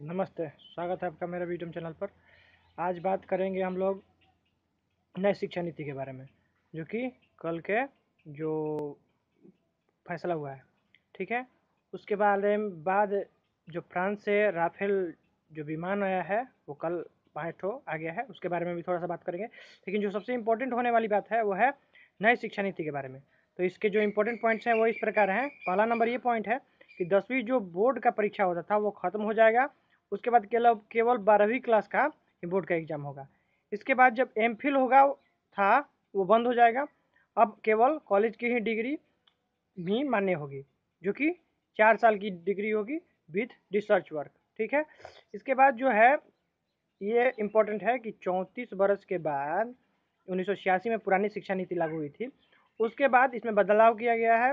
नमस्ते, स्वागत है आपका मेरे यूट्यूब चैनल पर। आज बात करेंगे हम लोग नई शिक्षा नीति के बारे में, जो कि कल के जो फैसला हुआ है, ठीक है? उसके बारे में बाद जो फ्रांस से राफेल जो विमान आया है, वो कल पाँच ठो आ गया है, उसके बारे में भी थोड़ा सा बात करेंगे। लेकिन जो सबसे इम्पोर्टेंट होने वाली बात है, वो है नई शिक्षा नीति के बारे में। तो इसके जो इम्पोर्टेंट पॉइंट्स हैं, वो इस प्रकार हैं। पहला नंबर ये पॉइंट है कि दसवीं जो बोर्ड का परीक्षा होता था, वो ख़त्म हो जाएगा। उसके बाद केवल बारहवीं क्लास का बोर्ड का एग्ज़ाम होगा। इसके बाद जब एम होगा, था, वो बंद हो जाएगा। अब केवल कॉलेज की ही डिग्री भी मान्य होगी, जो कि चार साल की डिग्री होगी विथ रिसर्च वर्क, ठीक है? इसके बाद जो है, ये इम्पोर्टेंट है कि चौंतीस वर्ष के बाद, उन्नीस सौ छियासी में पुरानी शिक्षा नीति लागू हुई थी। उसके बाद इसमें बदलाव किया गया है।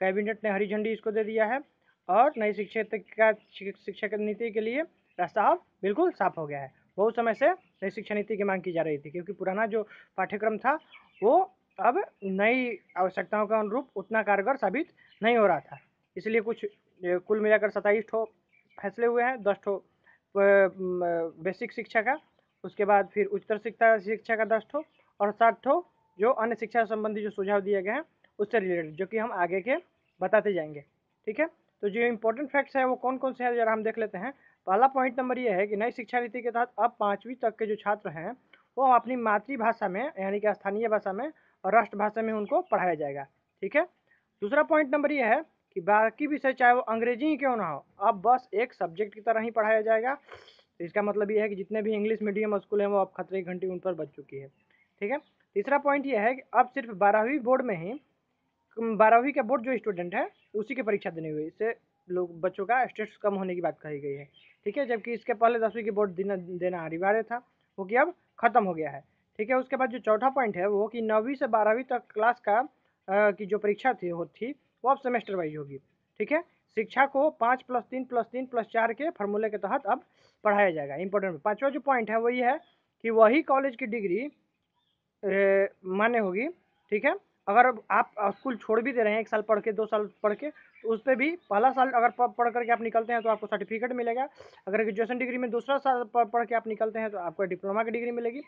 कैबिनेट ने हरी झंडी इसको दे दिया है। और नई शिक्षा का शिक्षा नीति के लिए रास्ता अब बिल्कुल साफ़ हो गया है। बहुत समय से नई शिक्षा नीति की मांग की जा रही थी, क्योंकि पुराना जो पाठ्यक्रम था, वो अब नई आवश्यकताओं के अनुरूप उतना कारगर साबित नहीं हो रहा था। इसलिए कुछ कुल मिलाकर सत्ताईस ठो फैसले हुए हैं, दस ठो बेसिक शिक्षा का, उसके बाद फिर उच्चतर शिक्षा शिक्षा का दस ठो, और सात ठो जो अन्य शिक्षा संबंधी जो सुझाव दिए गए हैं, उससे रिलेटेड, जो कि हम आगे के बताते जाएँगे। ठीक है? तो जो इम्पोर्टेंट फैक्ट्स है, वो कौन कौन से हैं, जरा हम देख लेते हैं। पहला पॉइंट नंबर ये है कि नई शिक्षा नीति के तहत अब पाँचवीं तक के जो छात्र हैं, वो अपनी मातृभाषा में, यानी कि स्थानीय भाषा में और राष्ट्रभाषा में उनको पढ़ाया जाएगा, ठीक है? दूसरा पॉइंट नंबर ये है कि बाकी विषय चाहे वो अंग्रेज़ी ही क्यों ना हो, अब बस एक सब्जेक्ट की तरह ही पढ़ाया जाएगा। तो इसका मतलब ये है कि जितने भी इंग्लिश मीडियम स्कूल हैं, वो अब खतरे की घंटी उन पर बच चुकी है, ठीक है? तीसरा पॉइंट ये है कि अब सिर्फ़ बारहवीं बोर्ड में ही, बारहवीं का बोर्ड जो स्टूडेंट है, उसी की परीक्षा देनी हुई। इससे लोग बच्चों का स्टेटस कम होने की बात कही गई है। ठीक है जबकि इसके पहले दसवीं की बोर्ड देना देना अनिवार्य था वो कि अब ख़त्म हो गया है। ठीक है उसके बाद जो चौथा पॉइंट है वो कि नौवीं से बारहवीं तक क्लास का आ, की जो परीक्षा थी वो थी वो अब सेमेस्टर वाइज होगी। ठीक है शिक्षा को पाँच प्लस तीन प्लस तीन प्लस चार के फार्मूले के तहत अब पढ़ाया जाएगा इंपॉर्टेंट पाँचवा जो पॉइंट है वो ये है कि वही कॉलेज की डिग्री मान्य होगी। ठीक है अगर आप स्कूल छोड़ भी दे रहे हैं एक साल पढ़ के, दो साल पढ़ के तो उस पर भी पहला साल अगर पढ़ करके आप निकलते हैं तो आपको सर्टिफिकेट मिलेगा। अगर ग्रेजुएशन डिग्री में दूसरा साल पढ़ के आप निकलते हैं तो आपको डिप्लोमा की डिग्री मिलेगी।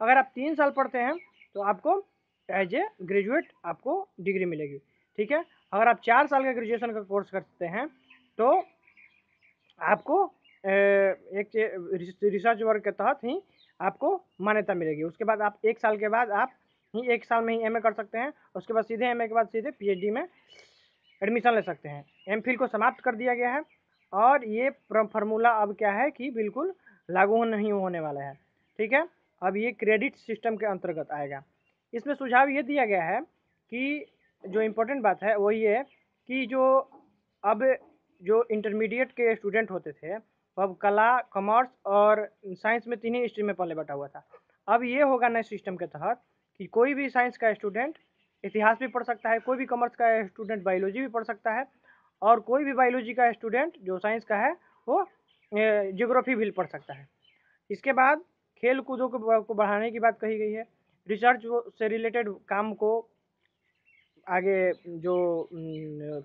अगर आप तीन साल पढ़ते हैं तो आपको एज ए ग्रेजुएट आपको डिग्री मिलेगी, ठीक है? अगर आप चार साल का ग्रेजुएशन का कोर्स करते हैं तो आपको एक रिसर्च वर्क के तहत ही आपको मान्यता मिलेगी। उसके बाद आप एक साल के बाद आप ही एक साल में ही एमए कर सकते हैं, उसके बाद सीधे एमए के बाद सीधे पीएचडी में एडमिशन ले सकते हैं। एम को समाप्त कर दिया गया है, और ये फार्मूला अब क्या है कि बिल्कुल लागू नहीं होने वाला है, ठीक है? अब ये क्रेडिट सिस्टम के अंतर्गत आएगा। इसमें सुझाव ये दिया गया है कि जो इम्पोर्टेंट बात है वो ये कि जो अब जो इंटरमीडिएट के स्टूडेंट होते थे, अब कला कॉमर्स और साइंस में तीन ही स्ट्रीम में पहले बटा हुआ था। अब ये होगा नए सिस्टम के तहत कि कोई भी साइंस का स्टूडेंट इतिहास भी पढ़ सकता है, कोई भी कॉमर्स का स्टूडेंट बायोलॉजी भी पढ़ सकता है, और कोई भी बायोलॉजी का स्टूडेंट जो साइंस का है, वो जियोग्राफी भी पढ़ सकता है। इसके बाद खेल कूदों को बढ़ाने की बात कही गई है। रिसर्च से रिलेटेड काम को आगे जो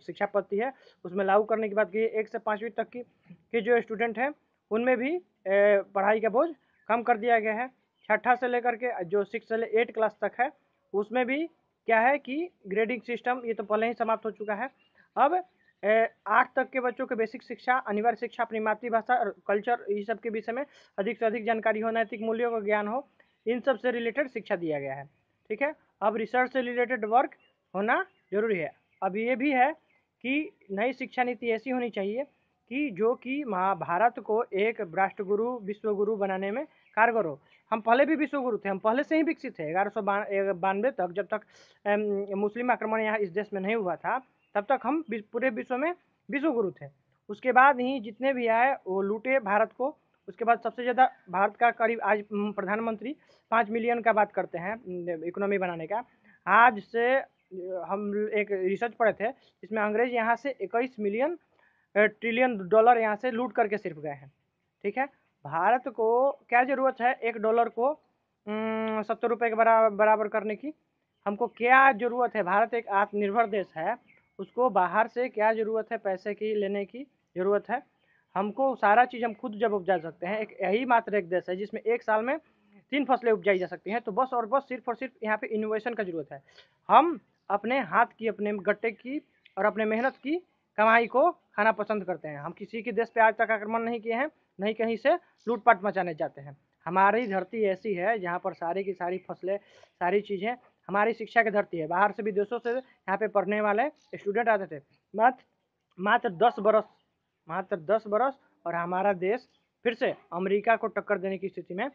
शिक्षा पद्धति है, उसमें लागू करने की बात की एक से पाँचवीं तक की, के जो स्टूडेंट हैं, उनमें भी पढ़ाई का बोझ कम कर दिया गया है। छठा से लेकर के, जो सिक्स से एट क्लास तक है, उसमें भी क्या है कि ग्रेडिंग सिस्टम ये तो पहले ही समाप्त हो चुका है। अब आठ तक के बच्चों के बेसिक शिक्षा, अनिवार्य शिक्षा, अपनी मातृभाषा कल्चर ये सब के विषय में अधिक से अधिक जानकारी हो, नैतिक मूल्यों का ज्ञान हो, इन सबसे रिलेटेड शिक्षा दिया गया है। ठीक है? अब रिसर्च से रिलेटेड वर्क होना ज़रूरी है। अब ये भी है कि नई शिक्षा नीति ऐसी होनी चाहिए कि जो कि महाभारत को एक राष्ट्रगुरु, विश्वगुरु बनाने में कारगर हो। हम पहले भी विश्वगुरु थे, हम पहले से ही विकसित थे ग्यारह सौ बानवे तक, जब तक मुस्लिम आक्रमण यहाँ इस देश में नहीं हुआ था, तब तक हम पूरे विश्व में विश्वगुरु थे। उसके बाद ही जितने भी आए, वो लूटे भारत को। उसके बाद सबसे ज़्यादा भारत का करीब, आज प्रधानमंत्री पाँच मिलियन का बात करते हैं इकोनॉमी बनाने का। आज से, हम एक रिसर्च पढ़े थे, जिसमें अंग्रेज़ यहाँ से इक्कीस मिलियन ट्रिलियन डॉलर यहाँ से लूट करके सिर्फ़ गए हैं। ठीक है? भारत को क्या ज़रूरत है एक डॉलर को? सत्तर रुपये के बराबर बराबर करने की। हमको क्या ज़रूरत है? भारत एक आत्मनिर्भर देश है। उसको बाहर से क्या ज़रूरत है? पैसे की, लेने की ज़रूरत है। हमको सारा चीज़ हम खुद जब उपजा सकते हैं, एक यही मात्र एक देश है जिसमें एक साल में तीन फ़सलें उपजाई जा सकती हैं। तो बस और बस सिर्फ़ और सिर्फ़ यहाँ पे इनोवेशन का ज़रूरत है। हम अपने हाथ की, अपने गट्टे की और अपने मेहनत की कमाई को खाना पसंद करते हैं। हम किसी के देश पे आज तक आक्रमण नहीं किए हैं, नहीं कहीं से लूटपाट मचाने जाते हैं। हमारी धरती ऐसी है, जहाँ पर सारी की सारी फ़सलें, सारी चीज़ें, हमारी शिक्षा की धरती है। बाहर से विदेशों से यहाँ पे पढ़ने वाले स्टूडेंट आते थे। मात्र मात्र दस बरस, मात्र दस बरस और हमारा देश फिर से अमेरिका को टक्कर देने की स्थिति में